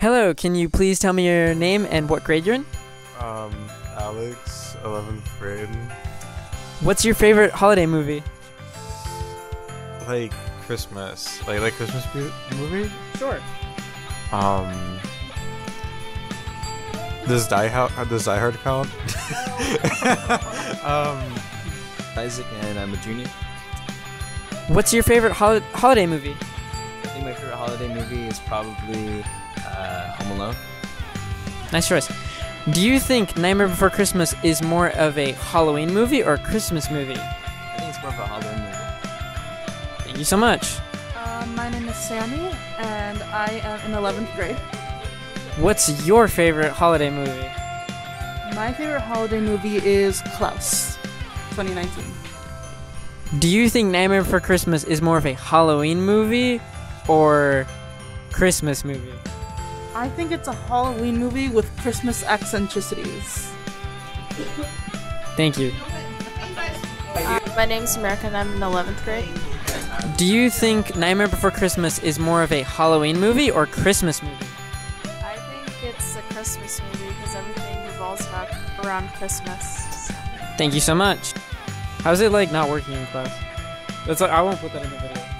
Hello, can you please tell me your name and what grade you're in? Um, Alex, 11th grade. What's your favorite holiday movie? Like Christmas. Like, like Christmas movie? Sure. Um, does Die Hard, does Die Hard count? um, Isaac and I'm a junior. What's your favorite hol- holiday movie? I think my favorite holiday movie is probably uh, Home Alone. Nice choice. Do you think Nightmare Before Christmas is more of a Halloween movie or a Christmas movie? I think it's more of a Halloween movie. Thank you so much. Um, my name is Sammy, and I am in 11th grade. What's your favorite holiday movie? My favorite holiday movie is Klaus, 2019. Do you think Nightmare Before Christmas is more of a Halloween movie or Christmas movie? I think it's a Halloween movie with Christmas eccentricities. Thank you. Uh, my name's America and I'm in 11th grade. Do you think Nightmare Before Christmas is more of a Halloween movie or Christmas movie? I think it's a Christmas movie because everything revolves around, around Christmas. Thank you so much. How's it like not working in class? That's like, I won't put that in the video.